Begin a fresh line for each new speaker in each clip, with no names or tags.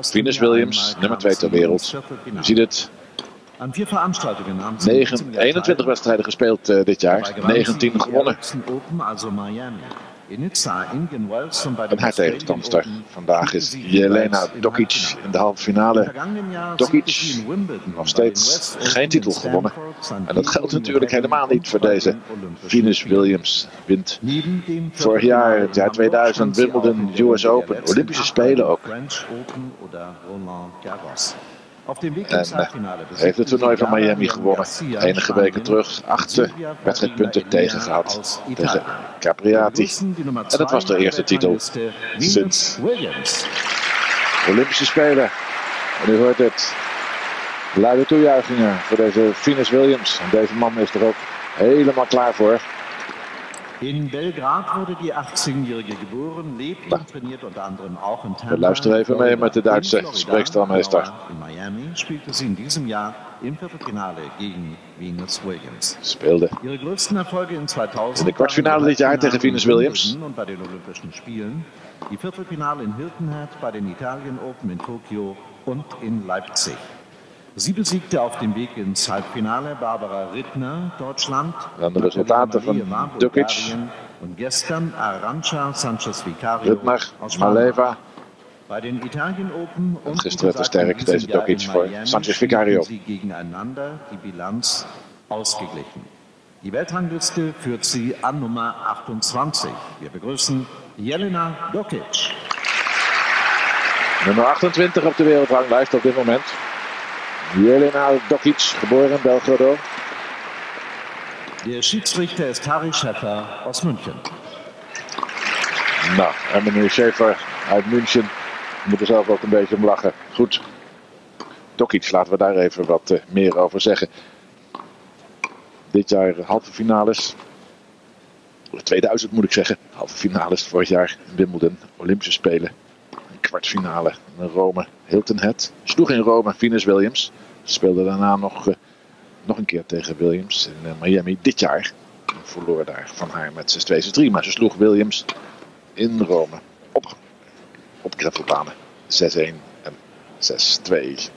Venus Williams, nummer 2 ter wereld. U ziet het.
An vier Veranstaltungen am
9, 21 wedstrijden gespeeld uh, dit jaar. 19 gewonnen.
Open, also Miami. In Nizza, Indian Wells und bei
En haar tegenstandster vandaag is Jelena Dokic in de halve finale. Dokic nog steeds geen titel gewonnen. En dat geldt natuurlijk helemaal niet voor deze Venus Williams. Wint vorig jaar, het jaar 2000, Wimbledon, US Open, Olympische Spelen ook. En uh, heeft het toernooi van Miami gewonnen. Enige weken terug acht wedstrijdpunten tegen gehad. Tegen Capriati. En dat was de eerste titel sinds Olympische Spelen. En u hoort het. Luide toejuichingen voor deze Venus Williams. En deze man is er ook helemaal klaar voor.
In Belgrad wurde die 18-Jährige geboren, lebt und trainiert unter anderem auch in Tampa.
Wir luisteren even mee met de Duitse spreekstalmeester.
In Miami spielte sie in diesem Jahr im Viertelfinale gegen Venus Williams.
Speelde
Ihre größten Erfolge in 2000
in de kwartfinale dit jaar tegen Venus Williams.
und bei den Olympischen Spielen, die Viertelfinale in Hilton Head, bei den Italien Open in Tokio und in Leipzig. Sie besiegte auf dem Weg ins Halbfinale Barbara Rittner, Deutschland.
Dan de resultaten van
Bulgarien
Dukic,
Und gestern Arantxa Sanchez Vicario
Rutmer,
aus Spanien.
Maleva.
Bei den Italien Open und
gisteren
diesem
deze Dokic voor
Miami
Sanchez
spielten
Vicario.
Sie gegeneinander die Bilanz ausgeglichen. Die Weltrangliste führt sie an Nummer 28. Wir begrüßen Jelena Dokic.
Nummer 28 op de wereldranglijst op dit moment. Jelena Dokic, geboren in Belgrado.
Der Schiedsrichter ist Harry Schäffer aus München.
Nou, en meneer Schaefer uit München. We moeten zelf ook een beetje om lachen. Goed. Dokic, laten we daar even wat eh, meer over zeggen. Dit jaar halve finales. 2000 moet ik zeggen. Halve finales vorig jaar in Wimbledon. Olympische Spelen. Kwartfinale in Rome. Hilton Head. Sloeg in Rome Venus Williams. Speelde daarna nog, eh, nog een keer tegen Williams in eh, Miami dit jaar. Verloor daar van haar met 6-2, 6-3. Maar ze sloeg Williams in Rome op, op gravelbanen 6-1 en 6-2.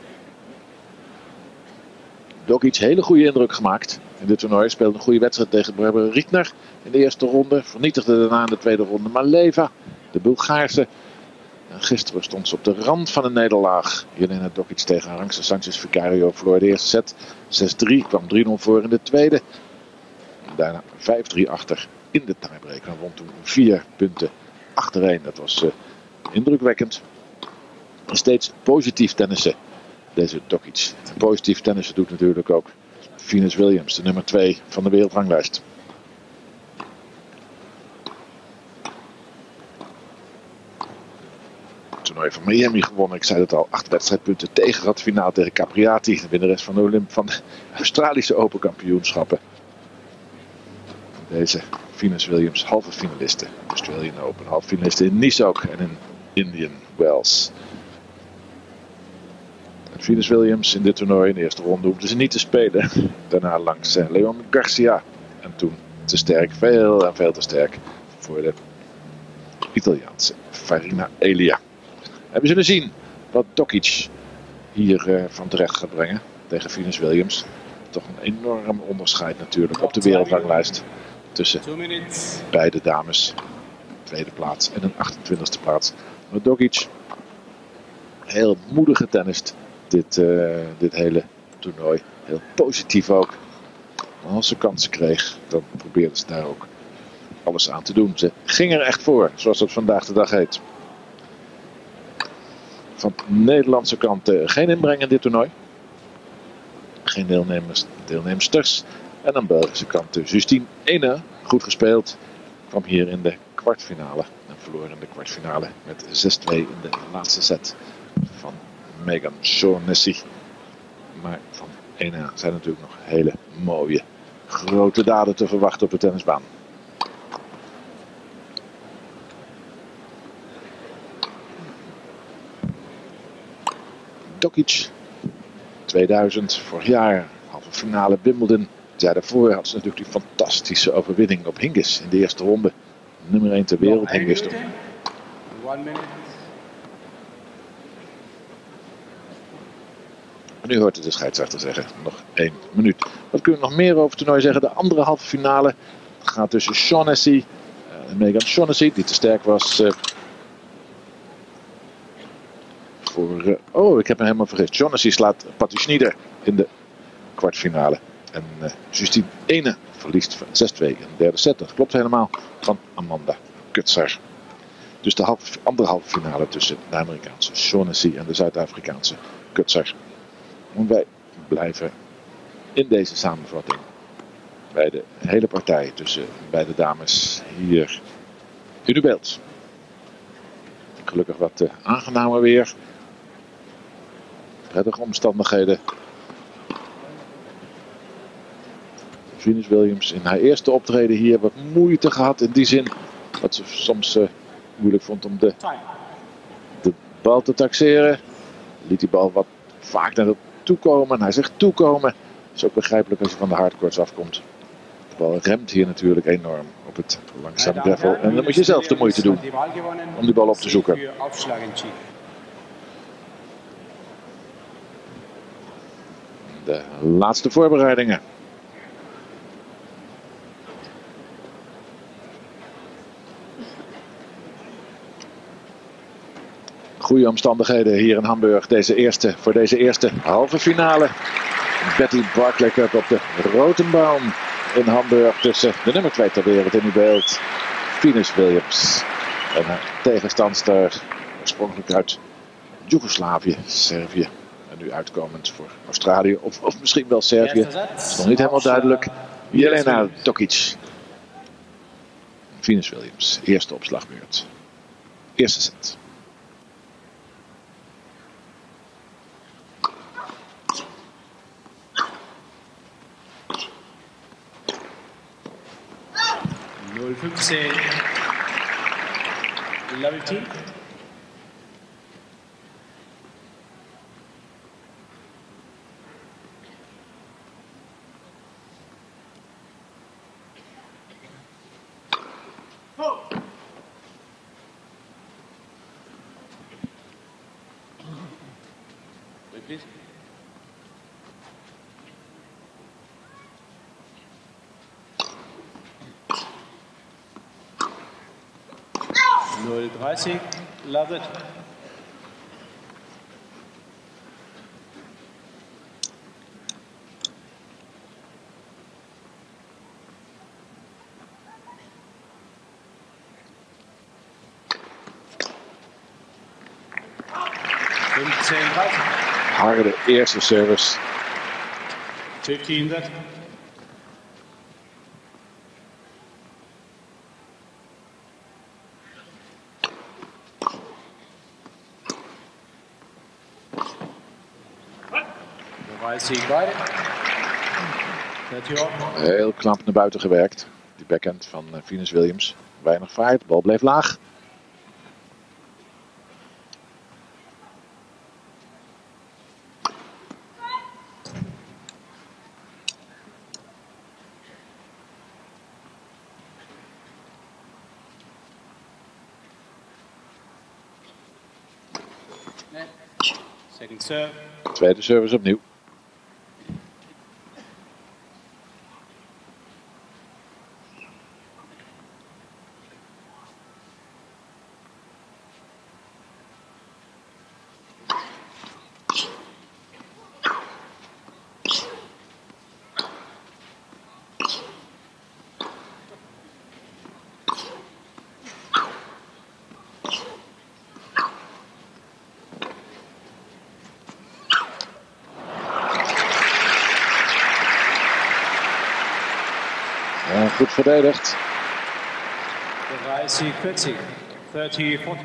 Dokic hele goede indruk gemaakt in dit toernooi. Speelde een goede wedstrijd tegen Barbara Rietner in de eerste ronde. Vernietigde daarna in de tweede ronde Maleva, de Bulgaarse. En gisteren stond ze op de rand van een nederlaag. Jelena Dokic tegen Arantxa Sanchez Vicario verloor de eerste set 6-3. Kwam 3-0 voor in de tweede. Daarna 5-3 achter in de tiebreak. En won toen vier punten achtereen. Dat was eh, indrukwekkend. En steeds positief tennissen, deze Dokic. En positief tennissen doet natuurlijk ook Venus Williams, de nummer 2 van de wereldranglijst. Toernooi van Miami gewonnen. Ik zei het al, acht wedstrijdpunten tegen gehad. Finaal tegen Capriati, de winnares van de, Olymp van de Australische Open kampioenschappen. Deze Venus Williams, halve finaliste. Australian Open, halve finaliste in Nice ook en in Indian Wells. En Venus Williams in dit toernooi in de eerste ronde hoefde ze niet te spelen. Daarna langs eh, Leon Garcia. En toen te sterk, veel en veel te sterk voor de Italiaanse Farina Elia. En we zullen zien wat Dokic hier eh, van terecht gaat brengen tegen Venus Williams. Toch een enorm onderscheid natuurlijk op de wereldranglijst tussen beide dames. Tweede plaats en een 28e plaats. Maar Dogic, heel moedig getennist dit, eh, dit hele toernooi. Heel positief ook. Maar als ze kansen kreeg, dan probeerde ze daar ook alles aan te doen. Ze ging er echt voor, zoals dat vandaag de dag heet. Van Nederlandse kant eh, geen inbreng in dit toernooi. Geen deelnemers, deelnemsters. En aan Belgische kant eh, Justine Ene, goed gespeeld. Kwam hier in de kwartfinale. En verloor in de kwartfinale met 6-2 in de laatste set van Megan Shaughnessy. Maar van Ene zijn natuurlijk nog hele mooie grote daden te verwachten op de tennisbaan. Dokic, 2000, vorig jaar, halve finale Wimbledon. Het jaar daarvoor had ze natuurlijk die fantastische overwinning op Hingis in de eerste ronde. Nummer 1 ter wereld, Hingis toen.
minute. One minute.
En u hoort het de scheidsrechter zeggen. Nog één minuut. Wat kunnen we nog meer over het toernooi zeggen? De andere halve finale gaat tussen Shaughnessy en Megan Shaughnessy. Die te sterk was uh, Uh, oh, ik heb me helemaal vergist. Shaughnessy slaat Patty Schnieder in de kwartfinale. En uh, Justine Ene verliest van 6-2 in de derde set. Dat klopt helemaal. Van Amanda Kutser. Dus de halve, andere halve finale tussen de Amerikaanse Shaughnessy en de Zuid-Afrikaanse Kutser. Wij blijven in deze samenvatting bij de hele partij tussen beide dames hier in uw beeld. Gelukkig wat uh, aangenamer weer. Prettige omstandigheden. Venus Williams in haar eerste optreden hier wat moeite gehad in die zin dat ze soms uh, moeilijk vond om de, de bal te taxeren. Liet die bal wat vaak naar het toekomen. Hij zegt toekomen. Is ook begrijpelijk als je van de hardcourts afkomt. De bal remt hier natuurlijk enorm op het langzame gravel. En dan moet je zelf de moeite doen om die bal op te zoeken. De laatste voorbereidingen. goede omstandigheden hier in Hamburg deze eerste, voor deze eerste halve finale. Betty Barclay op de Rotenbaum in Hamburg tussen de nummer 2 ter wereld in uw beeld, Venus Williams. En haar tegenstandster oorspronkelijk uit Joegoslavië, Servië. Nu uitkomend voor Australië of, of misschien wel Servië. Dat is nog niet helemaal duidelijk. Jelena Tokic. Venus Williams, eerste opslagbeurt. Eerste set.
Null 15. Level 30. Love it. Fünfzehn 30.
Harde eerste service.
15 30.
Heel knap naar buiten gewerkt. Die backhand van eh, Venus Williams. Weinig vaart, de bal bleef laag. Tweede service opnieuw. Ja, goed verdedigd.
30 40. 30 40.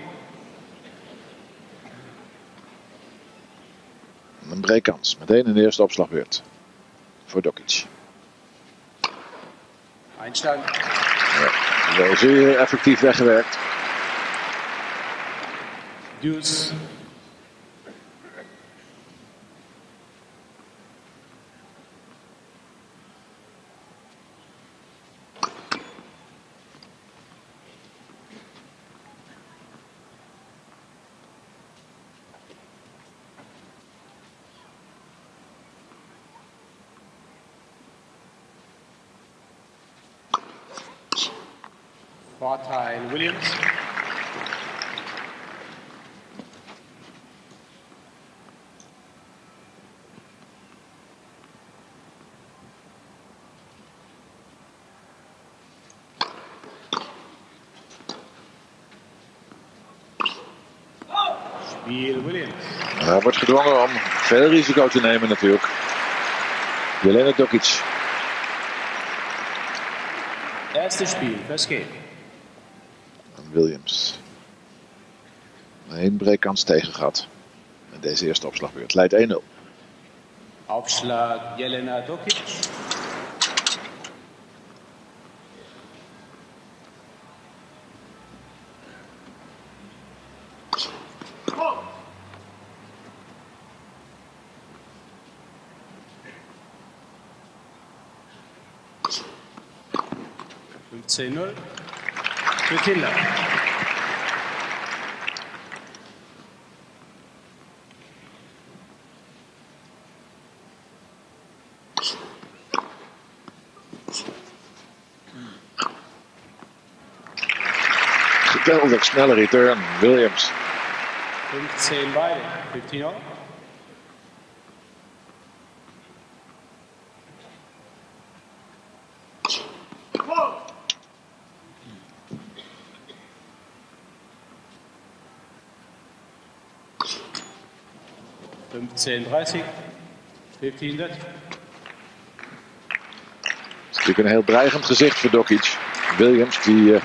Een breekkans. Meteen in de eerste opslagbeurt. Voor Dokic.
Einstein.
Ja, wel zeer effectief weggewerkt.
Deuce. Vorteil Williams. Spiel Williams.
Hij wordt gedwongen om veel risico te nemen natuurlijk. Jelena Dokic.
Erstes Spiel.
En Williams. Eén breekkans tegen gehad. In deze eerste opslagbeurt. Leidt 1-0.
Aufschlag Jelena Dokic. 2-0 voor Tilla.
Geweldig snelle return, Williams.
15 beide, 15 al. Het
is Natuurlijk een heel dreigend gezicht voor Dokic. Williams die eh,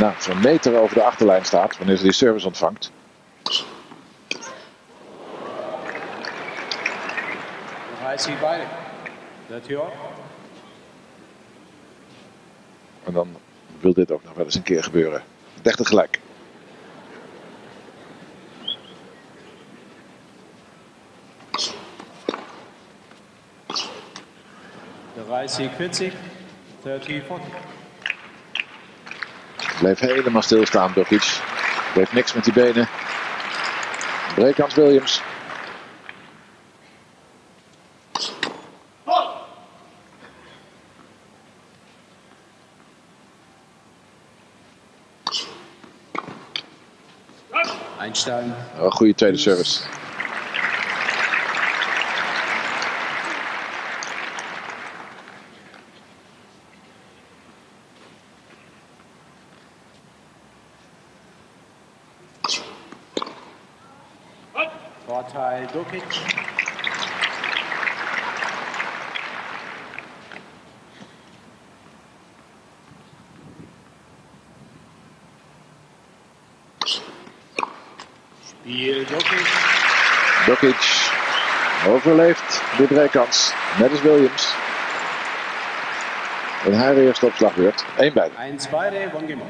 nou, zo'n meter over de achterlijn staat wanneer ze die service ontvangt.
Hij. Dat hier
En dan wil dit ook nog wel eens een keer gebeuren. 30 gelijk.
Dreißig 40. 30 40.
Bleef helemaal stilstaan Dokic. Deed niks met die benen. Breekkans Williams.
Einstein.
Oh, goede tweede service.
Vorteil Dukic. Spiel Dukic.
Dokic overleeft de breekkans. Net als Williams. En haar eerste opslagbeurt. 1 bij.
1, 2, one game.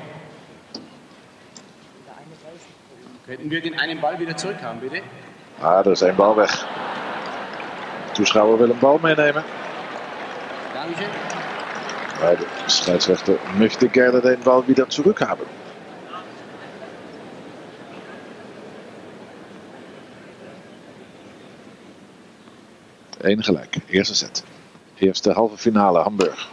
Könnten wir den einen Ball wieder zurückhaben, bitte?
Ah, er is één bal weg. De toeschouwer wil een bal meenemen.
Danke.
De scheidsrechter möchte gerne den Ball wieder zurückhaben. Eén gelijk. Eerste set. Eerste halve finale Hamburg.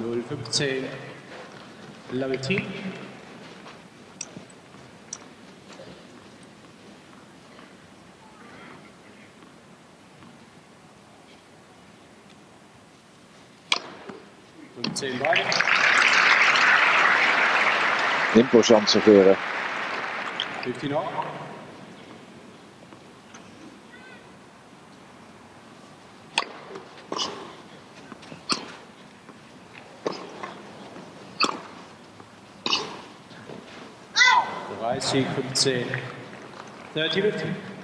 Null 15. Level Team. Fünfzehn beide.
Imposant serveren.
15 all. Dreißig, 15. 30, 15.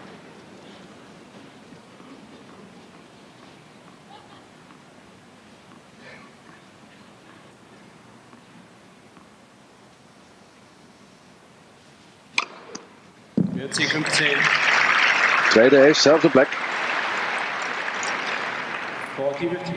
Vierzig, 15.
Tweede ace, zelfde plek.
40, 15.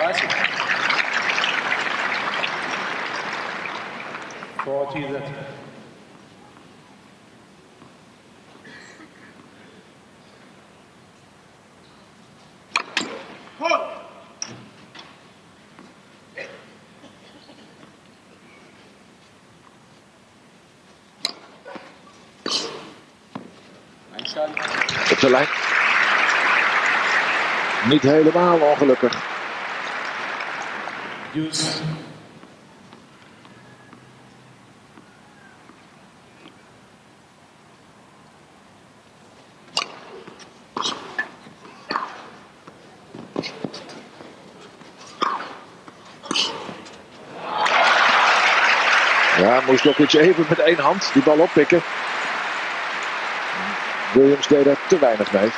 30. 40 30. Einstand.
Op de lijn. Niet helemaal ongelukkig.
Use.
Ja, moest nog iets even met één hand die bal oppikken. Williams deed er te weinig mee.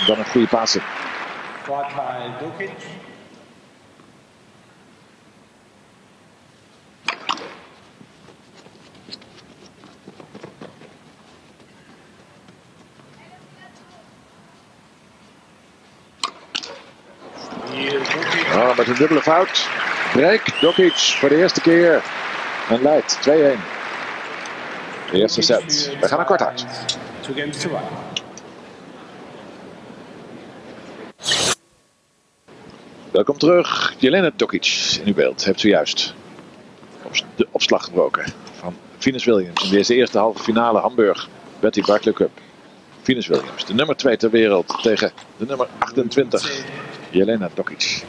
En dan een goede passing.
Dukic.
Oh, met een dubbele fout. Break Dokic voor de eerste keer. En leidt 2-1. De eerste set. We gaan er kort uit.
Two games to one.
Welkom terug. Jelena Dokic in uw beeld. Heeft zojuist de opslag gebroken van Venus Williams in deze eerste halve finale Hamburg. Betty Barclay Cup. Venus Williams, de nummer 2 ter wereld tegen de nummer 28. Jelena Dokic.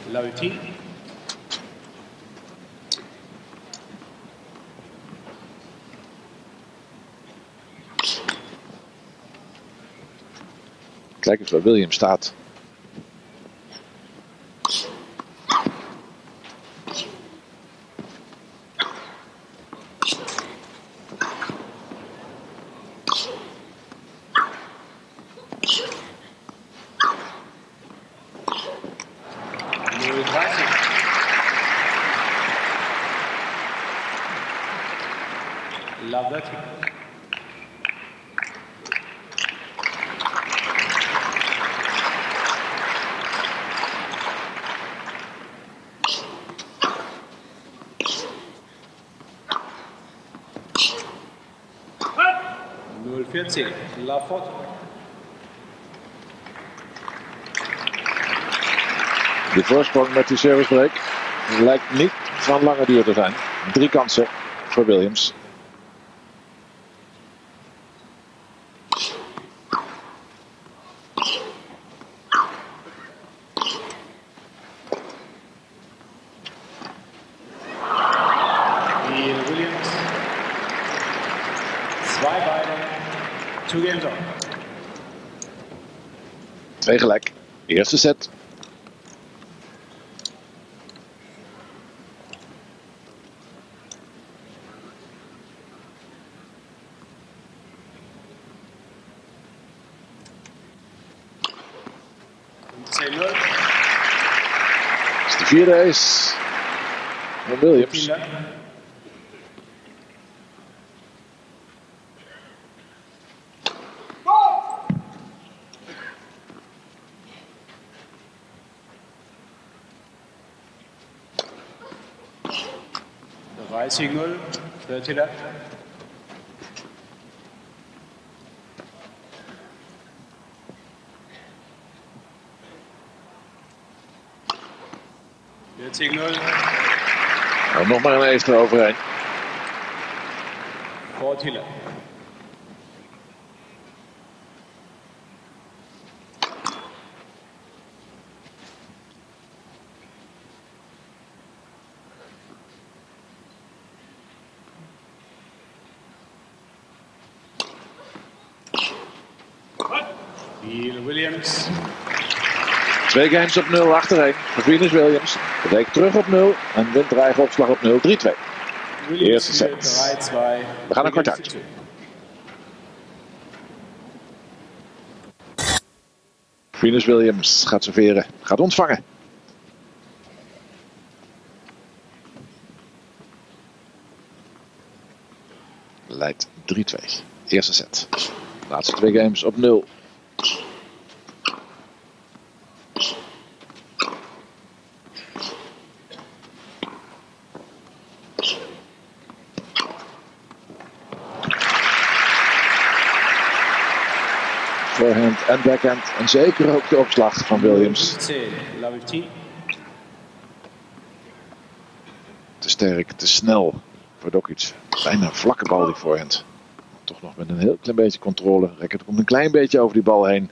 Kijk eens waar Williams staat.
Null 40. Lafort.
De voorsprong met die service break lijkt niet van lange duur te zijn. Drie kansen voor Williams. 2 gelijk. Eerste set. Dat is de vierde race van Williams.
Vielen Dank. Dreißig null, thirty left. Vierzig null,
Nou, nog maar een
forty left. Neil Williams.
Twee games op 0 achtereen voor Venus Williams. Breekt terug op 0 en wint de eigen opslag op 0. 3-2.
Williams
Eerste
führt
set.
3-2.
We gaan er kort uit. Venus Williams gaat serveren. Gaat ontvangen. Leidt 3-2. Eerste set. Laatste twee games op 0. Voorhand en backhand. En zeker ook de opslag van Williams.
10, love 10.
Te sterk, te snel voor Dokic. Bijna een vlakke bal die voorhand. Toch nog met een heel klein beetje controle. Racket komt een klein beetje over die bal heen.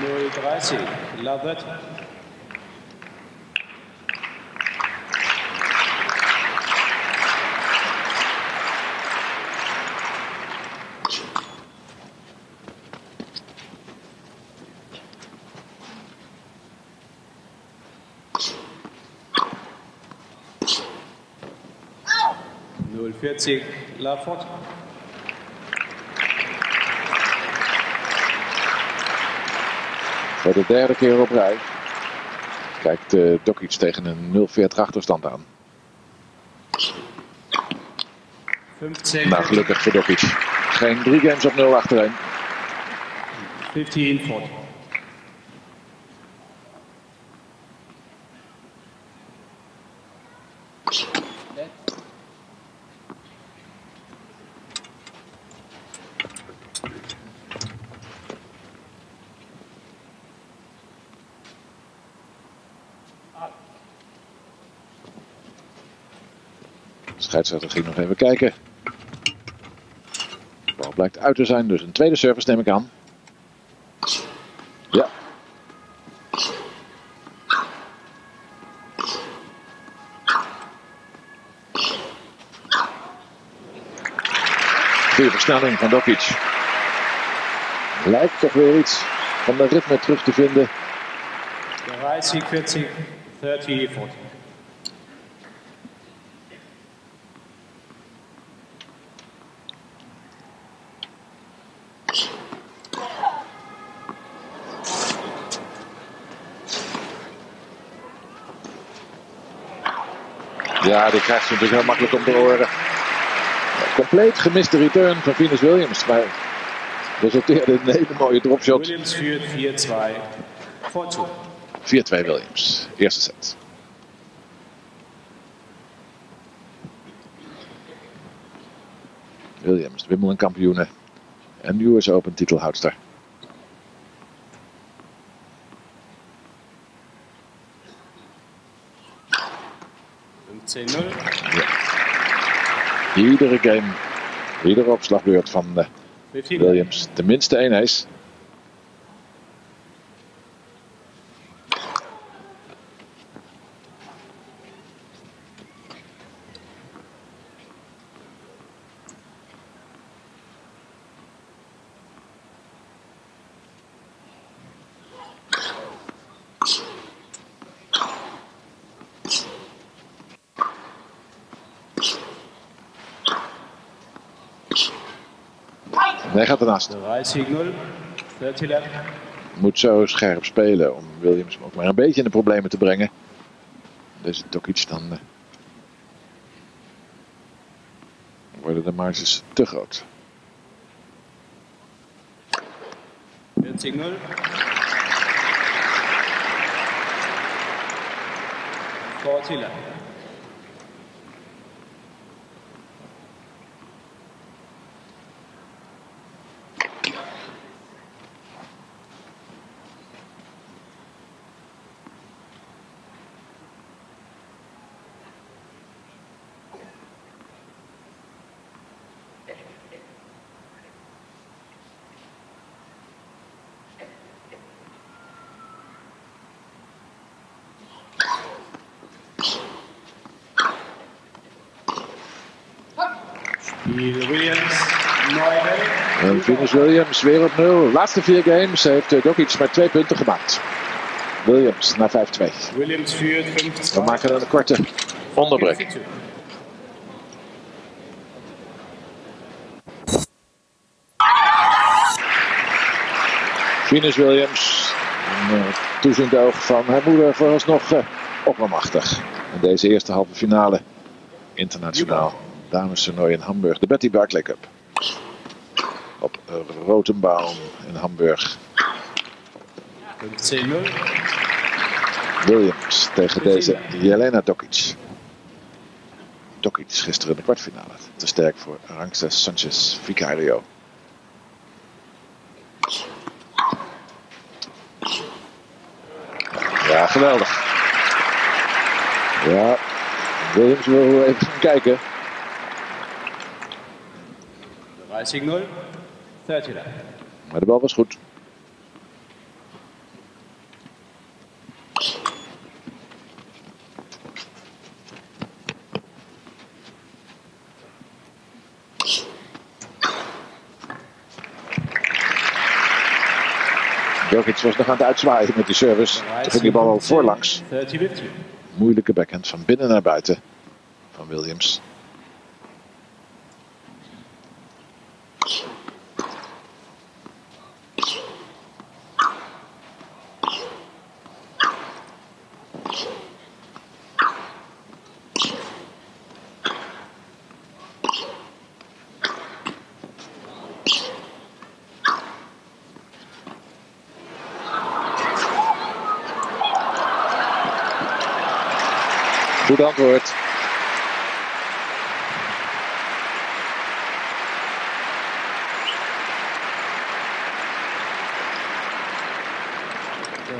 Null 30, love it. Null 40, love fort.
Voor de derde keer op rij. Kijkt uh, Dokic tegen een 0-40 achterstand aan.
15,
Nou, gelukkig voor Dokic. Geen drie games op 0 achterin.
15, 40.
Scheidsrechter ging nog even kijken. De bal blijkt uit te zijn, dus een tweede service neem ik aan. Ja. Goede versnelling van Dokic. Lijkt toch weer iets van de ritme terug te vinden.
30, 40, 30, 40.
Ja, die krijgt ze natuurlijk heel makkelijk om te oren. Compleet gemiste return van Venus Williams. Maar resulteerde in een hele mooie dropshot.
Williams führt 4-2. Vor
4-2 Williams. Eerste set. Williams, de Wimbledon kampioene. En US Open titelhoudster.
Fünfzehn null.
Iedere game, iedere opslagbeurt van eh,
15
Williams. Tenminste één ace. Ernaast.
30 0. 30 left.
Moet zo scherp spelen om Williams ook maar een beetje in de problemen te brengen. Deze Dokic dan eh, worden de marges te groot.
40 0. Forty left.
En Venus Williams weer op nul. Laatste vier games heeft eh, Dokic maar twee punten gemaakt. Williams naar 5-2.
Williams führt 5
We maken een korte onderbreek. Venus Williams, een uh, toeziend oog van haar moeder, vooralsnog uh, oppermachtig. In deze eerste halve finale internationaal damestoernooi in Hamburg, de Betty Barclay Cup. Op Rotenbaum in Hamburg.
15 0.
Williams tegen deze Jelena Dokic. Dokic gisteren in de kwartfinale. Te sterk voor Arantxa Sanchez Vicario. Ja, geweldig. Ja, Williams wil even kijken.
Rising 0, 30 left.
Maar de bal was goed. Jokic was nog aan het uitzwaaien met die service. Toen ging die bal al voorlangs.
30 50.
Moeilijke backhand van binnen naar buiten van Williams. Goed antwoord.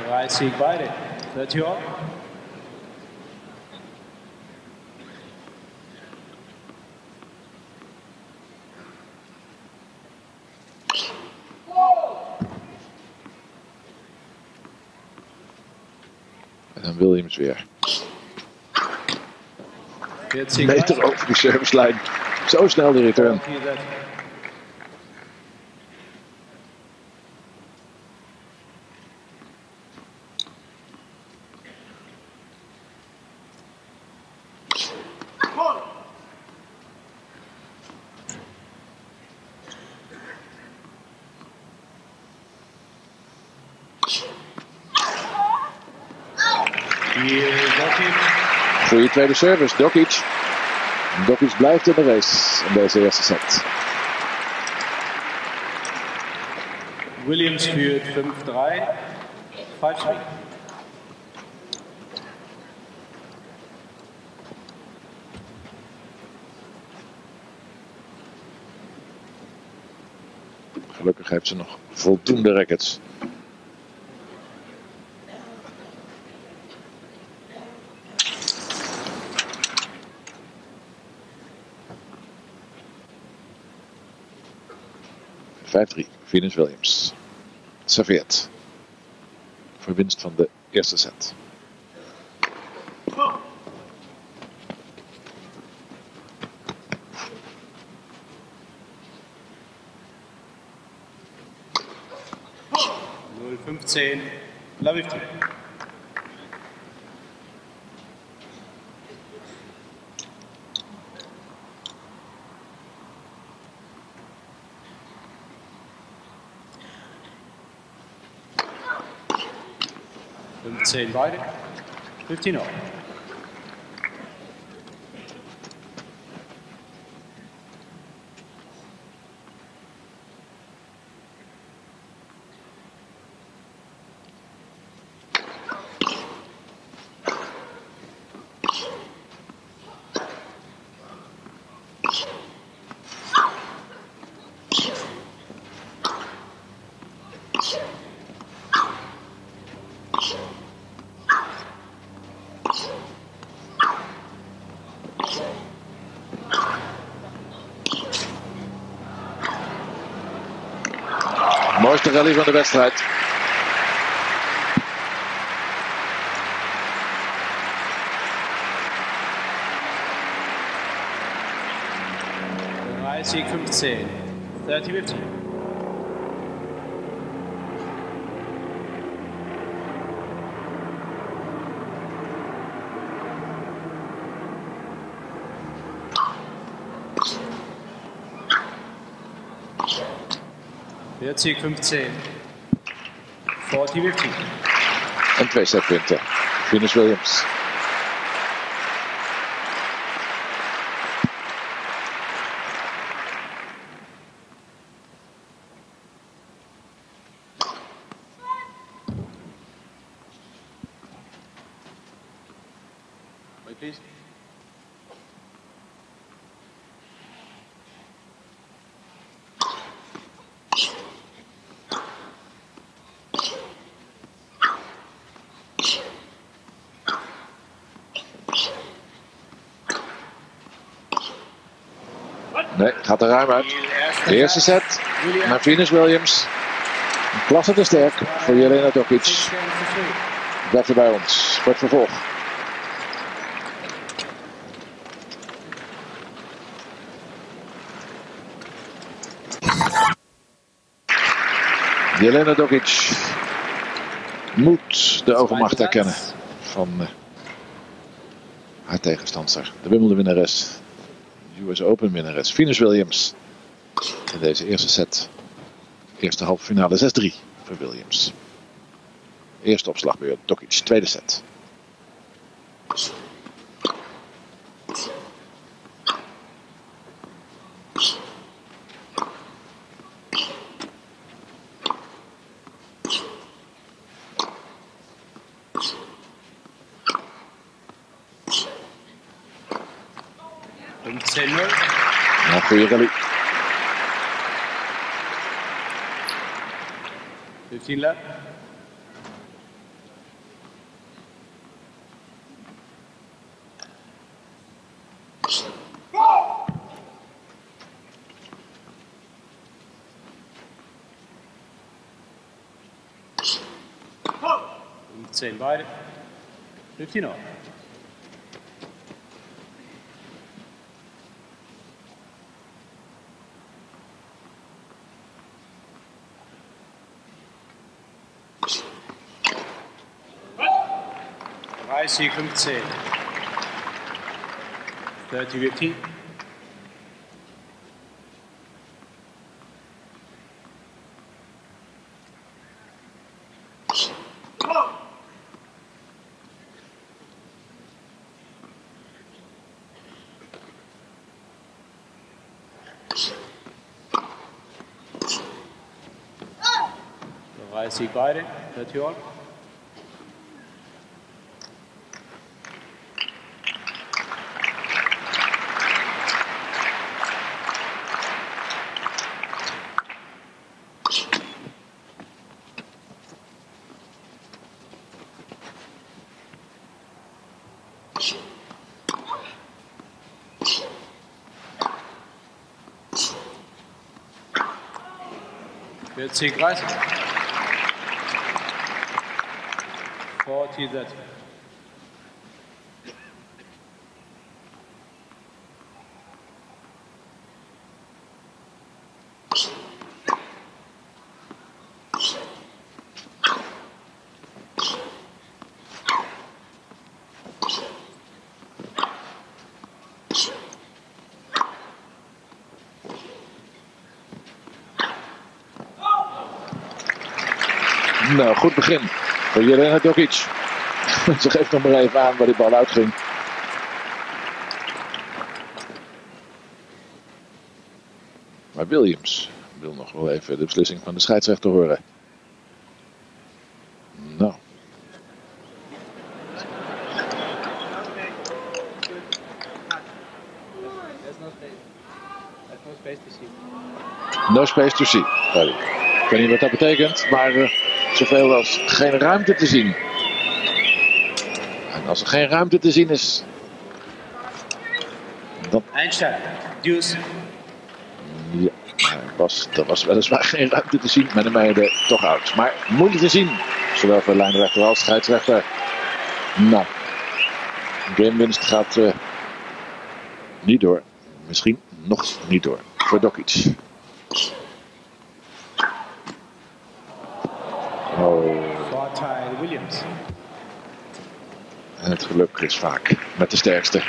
Rising beide. 30 all.
En dan Williams weer.
40
Meter over die servicelijn. Zo snel de return.
40 left.
Goeie tweede service, Dokic. Dokic blijft in de race in deze eerste set.
Williams führt 5-3. 5-3.
Gelukkig heeft ze nog voldoende rackets. Vijf drie, Venus Williams. Serveert. Voor winst van de eerste set.
Null 15. Lavifti. Fünfzehn beide. 15 all.
mooiste rally van de wedstrijd.
Rijtje 15, 30 C15. 40-50. And
race at Winter. Venus Williams. De eerste set naar Venus Williams. Klasse te sterk voor Jelena Dokic. Blijft er bij ons voor vervolg. Jelena Dokic moet de overmacht erkennen van eh, haar tegenstander. De Wimbledon winnares, US Open winnares Venus Williams. In deze eerste set, eerste halve finale 6-3 voor Williams. Eerste opslagbeurt Dokic, tweede set.
Fünfzehn null.
Ja, goede rally.
15 left. Fünfzehn beide. 15 all. Dreißig, 15. 30, 15. Dreißig beide. 30 Zielkreis. 40, 30.
een goed begin voor ook iets. Ze geeft nog maar even aan waar die bal uitging. Maar Williams wil nog wel even de beslissing van de scheidsrechter horen. Nou.
No space to see.
Ik weet niet wat dat betekent, maar eh, zoveel als geen ruimte te zien. En als er geen ruimte te zien is, dan
Einstein.
Ja, er was, er was weliswaar geen ruimte te zien, maar de meiden toch oud. Maar moeilijk te zien, zowel voor lijnrechter als scheidsrechter. Nou, gamewinst gaat eh, niet door. Misschien nog niet door voor Dokic.
Williams.
en het geluk is vaak met de sterkste.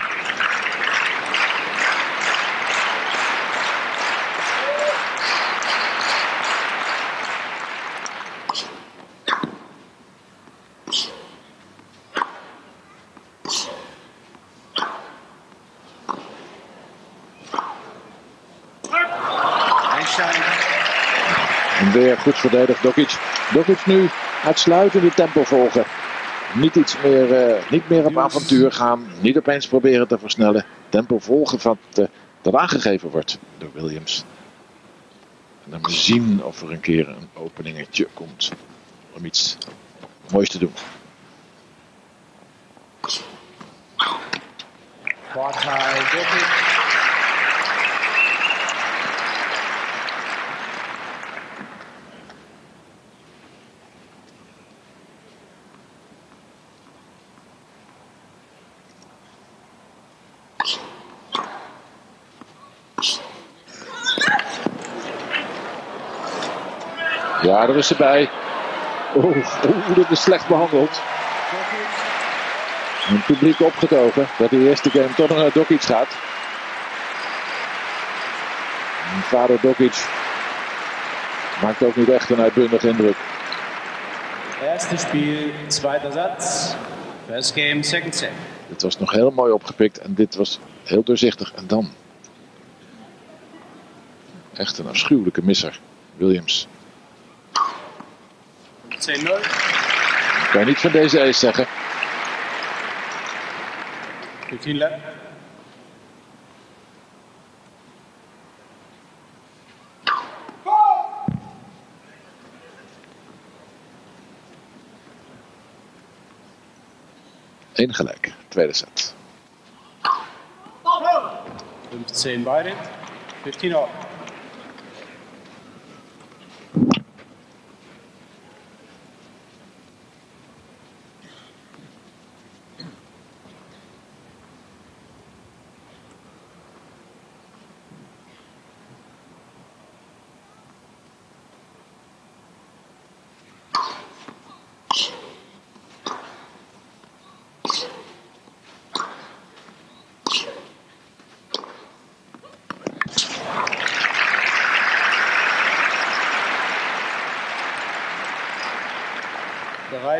En weer goed verdedigd Dokic. Dokic nu uitsluitende tempo volgen. Niet iets meer, eh, niet meer op avontuur gaan. Niet opeens proberen te versnellen. Tempo volgen wat dat aangegeven wordt door Williams. En dan zien of er een keer een openingetje komt. Om iets moois te doen.
Partij Dokic.
Ja, er is erbij. Oeh, oeh, dat is slecht behandeld. En het publiek opgetogen dat de eerste game toch nog naar Dokic gaat. En vader Dokic maakt ook niet echt een uitbundige indruk.
Eerste Spiel, zweiter Satz. First game, second set.
Dit was nog heel mooi opgepikt en dit was heel doorzichtig. En dan. Echt een afschuwelijke misser. Williams
say
no. Kan niet van deze ace zeggen.
15 lap.
Eén gelijk, tweede set.
15 bij dit, 15.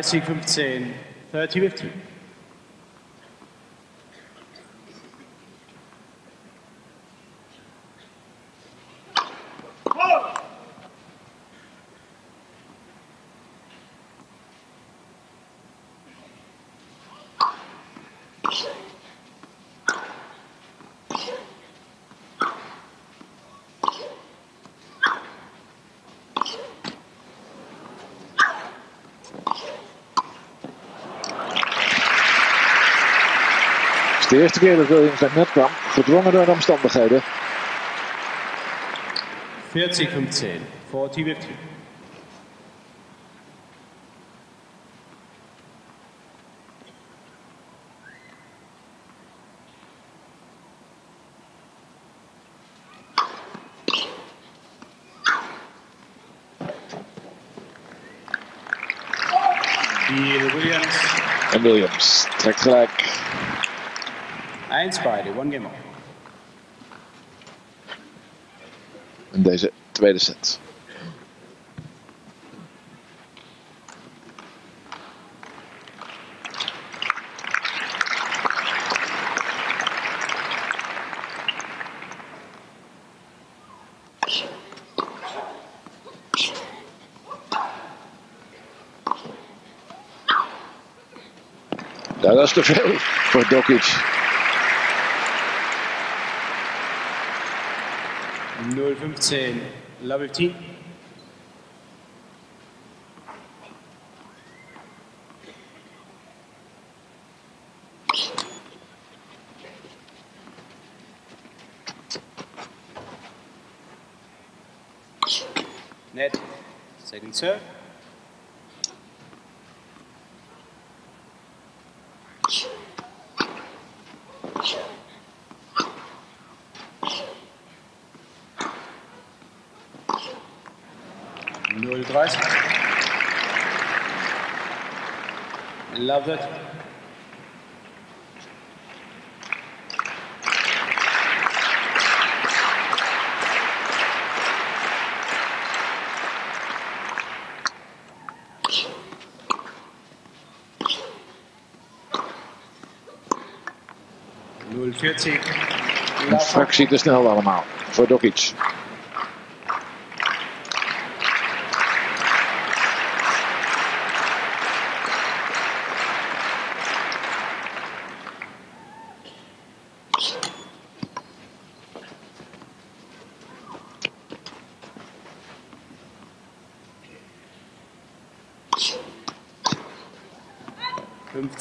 30, 15,
30, 15. De eerste keer dat Williams daar net kwam. Gedwongen door de omstandigheden.
40, 15, 40, 15. Bill Williams.
En Williams trekt gelijk.
1 beide, one game off.
In deze tweede set. Ja, dat is te veel voor Dokic.
0, 15, la 15. Net, second serve. Null dreißig. Love it.
Een fractie te snel allemaal voor Dokic.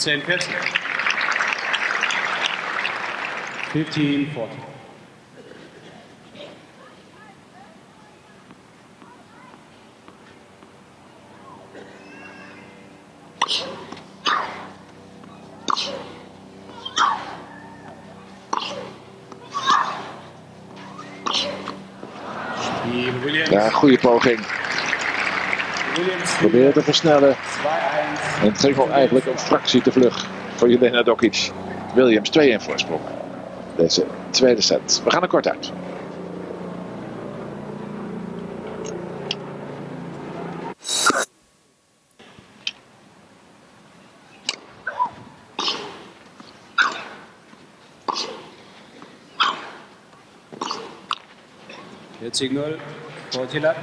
15, 14. 15, 14. Spiel Williams.
Ja, goede poging. Probeer te versnellen. Het ging eigenlijk een fractie te vlug voor Jelena Dokic. Williams 2-1 voorsprong. Deze tweede set. We gaan er kort uit.
Het voor Pogila.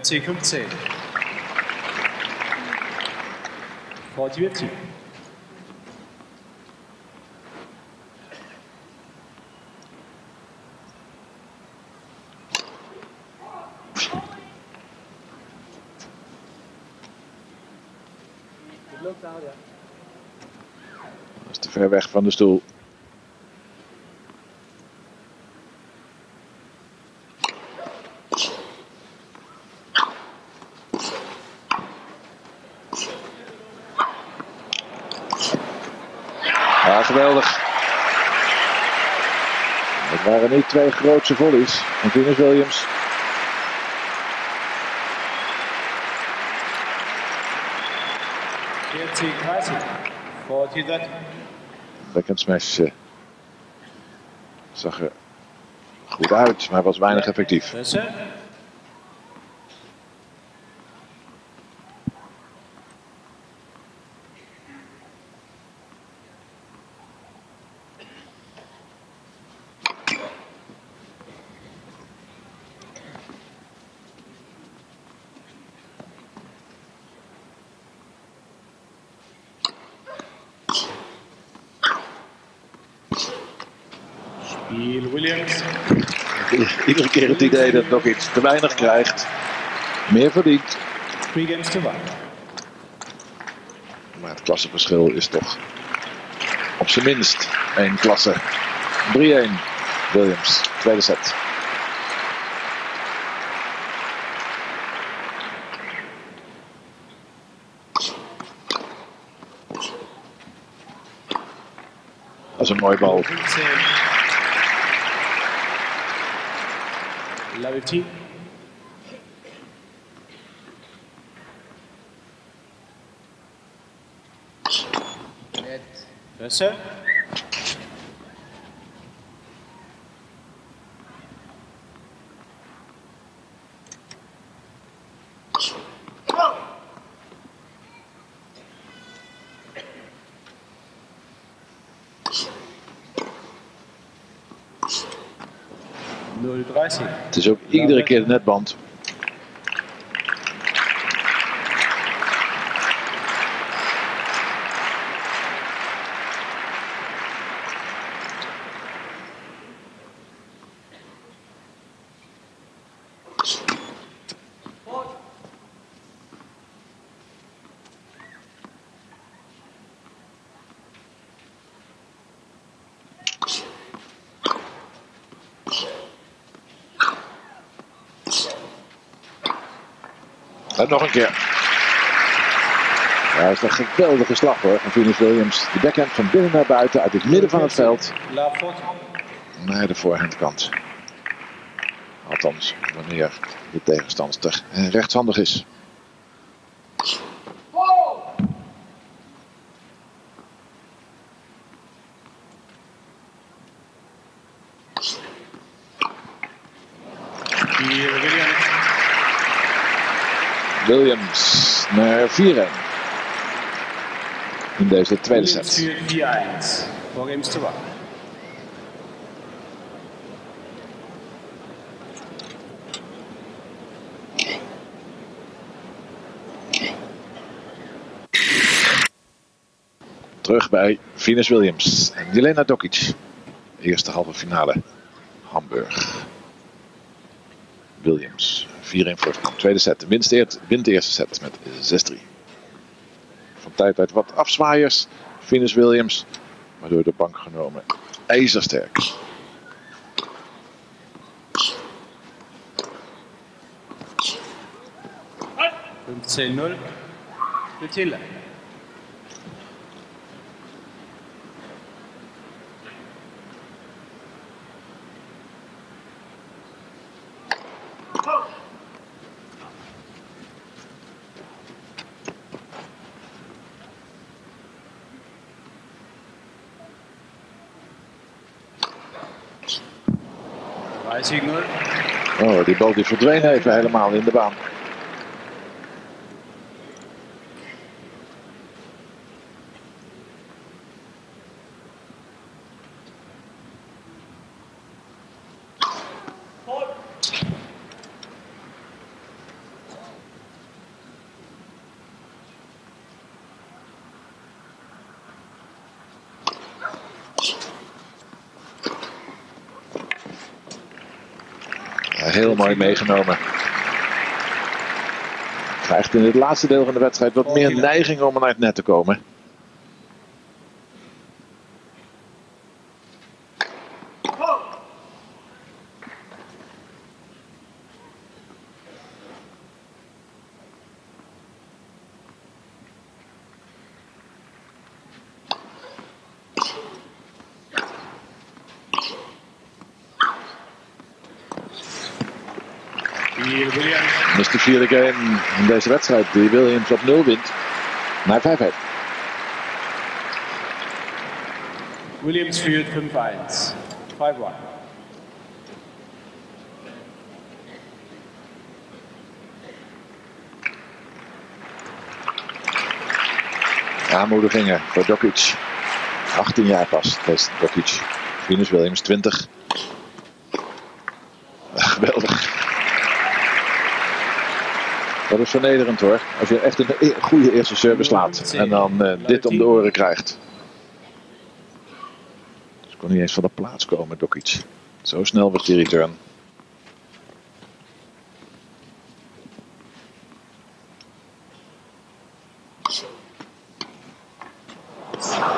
2015. Frau Djurti.
Dat is te ver weg van de stoel. Twee grootse volleys van Venus Williams. Backhand smash eh, zag er goed uit, maar was weinig effectief.
Spiel Williams.
Iedere keer het idee dat nog iets te weinig krijgt. Meer verdient.
Three games to one.
Maar het klassenverschil is toch op zijn minst één klasse. 3-1 Williams, tweede set. Dat is een mooie bal.
15. La 15. Besse. Null dreißig.
Het is ook iedere keer de netband. En nog een keer. Ja, dat is een geweldige slag hoor van Venus Williams. De backhand van binnen naar buiten uit het midden van het veld
La 40.
naar de voorhandkant. Althans, wanneer de tegenstander rechtshandig is.
Spiel Williams.
Williams naar 4-1. In deze tweede set.
führt 4-1. Four games to one.
Terug bij Venus Williams en Jelena Dokic. Eerste halve finale. Hamburg. Williams. 4-1 voorsprong. Tweede set. Wint de, eer- wint de eerste set met 6-3. Van tijd uit wat afzwaaiers. Venus Williams. Maar door de bank genomen. IJzersterk.
15-0 für
Oh, die bal die verdween even helemaal in de baan. Ja, heel mooi meegenomen. Krijgt in het laatste deel van de wedstrijd wat meer neiging om naar het net te komen.
Hier Williams.
Dat is de vierde game in deze wedstrijd die Williams op 0 wint. Naar 5 heeft.
Williams führt 5-1. 5-1.
Aanmoedigingen voor Dokic. 18 jaar pas. Dokic. Venus Williams 20. Ah, Geweldig. Dat is vernederend hoor. Als je echt een e- goede eerste service slaat. En dan eh, dit om de oren krijgt. Dus kon niet eens van de plaats komen, Dokic. Zo snel was die return.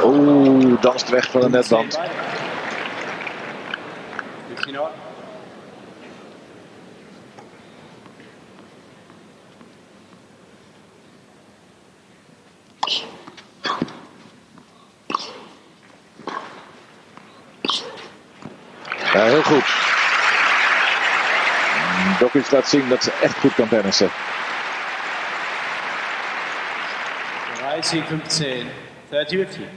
Oeh, danst weg van de netband. Goed. Dokic laat zien dat ze echt goed kan tennissen.
30, 15. 30, 15.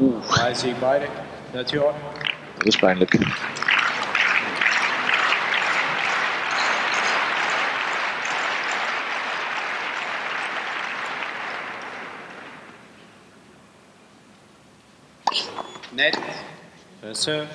Oeh,
30 beide. 30 all.
dat is pijnlijk.
Net. Serve.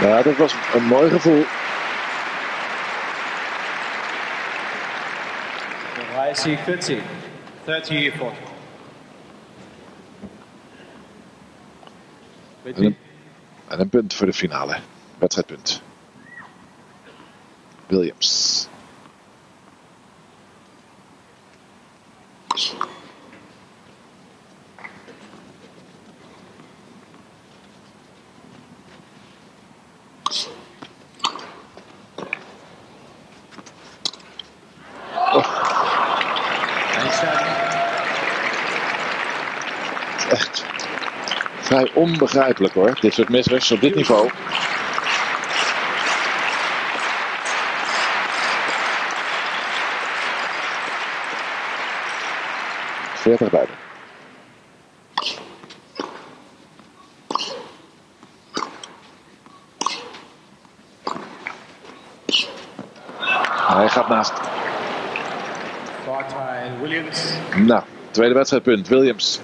Ja, dat was een mooi gevoel.
30, 14. 30, 40.
En een, en een punt voor de finale. Wedstrijdpunt. Williams. echt onbegrijpelijk hoor. Dit soort misrusts op dit niveau. Veertig buiten. Hij gaat naast. Nou, tweede wedstrijdpunt. Williams.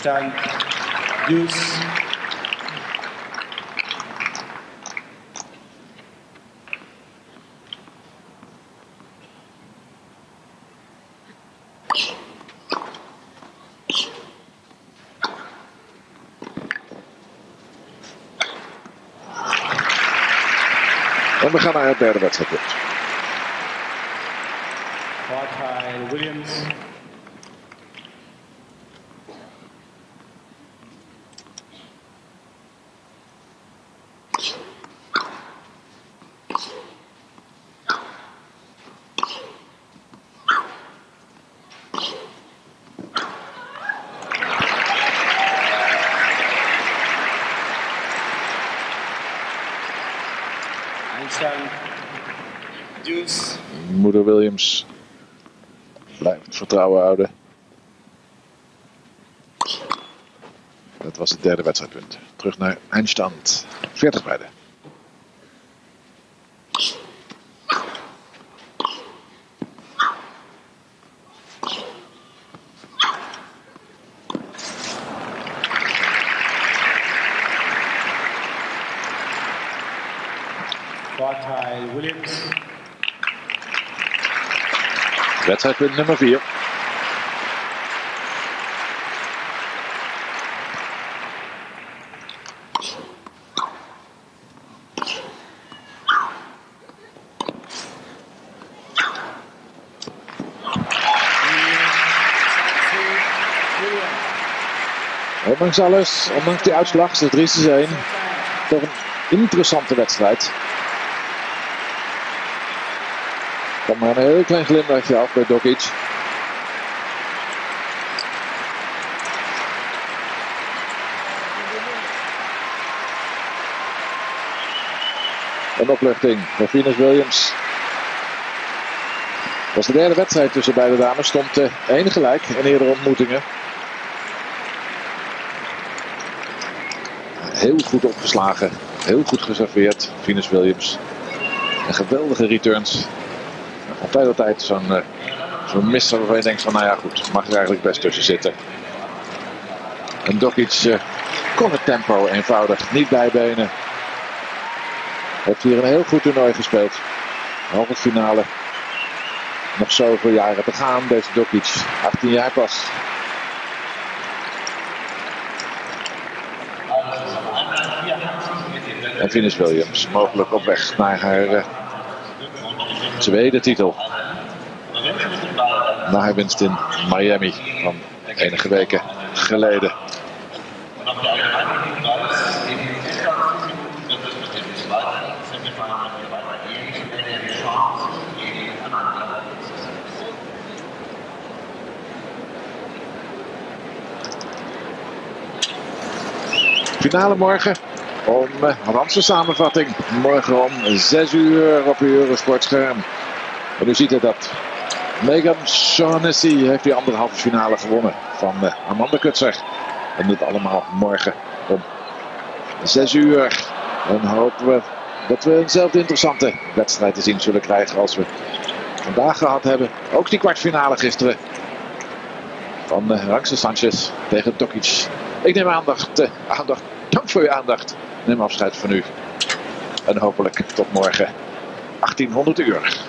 Einstein. Deuce.
En we gaan naar het derde wedstrijdpunt.
Williams. Einstein. Deuce.
Moeder Williams blijft vertrouwen houden. Dat was het derde wedstrijdpunt. Terug naar eindstand. 40 beide.
Voorteil Williams.
Wedstrijdpunt nummer 4. Ondanks alles, ondanks die uitslag, is het 3 1. Toch een interessante wedstrijd. Maar een heel klein glimlachje af bij Dokic. Een opluchting voor Venus Williams. Het was de derde wedstrijd tussen beide dames. Stond eh, één gelijk in eerdere ontmoetingen. Heel goed opgeslagen. Heel goed geserveerd. Venus Williams. En geweldige returns. Van tijd tot tijd zo'n eh, zo'n misser waarvan je denkt van nou ja goed, mag er eigenlijk best tussen zitten. En Dokic eh, kon het tempo eenvoudig niet bijbenen. Heeft hier een heel goed toernooi gespeeld. Halve finale. Nog zoveel jaren te gaan deze Dokic. 18 jaar pas. En Venus Williams mogelijk op weg naar haar eh, tweede titel. Na haar winst in Miami van enige weken geleden. Finale morgen om uh, Ramse samenvatting. Morgen om 6 uur op uw Eurosportscherm. En u ziet het dat Megan Shaughnessy heeft die andere halve finale gewonnen van uh, Amanda Kutser. En dit allemaal morgen om 6 uur. En hopen we dat we eenzelfde interessante wedstrijd te zien zullen krijgen als we vandaag gehad hebben. Ook die kwartfinale gisteren van uh, Rangse Sanchez tegen Tokic. Ik neem aandacht, aandacht. Dank voor uw aandacht. Neem afscheid van u. En hopelijk tot morgen 1800 uur.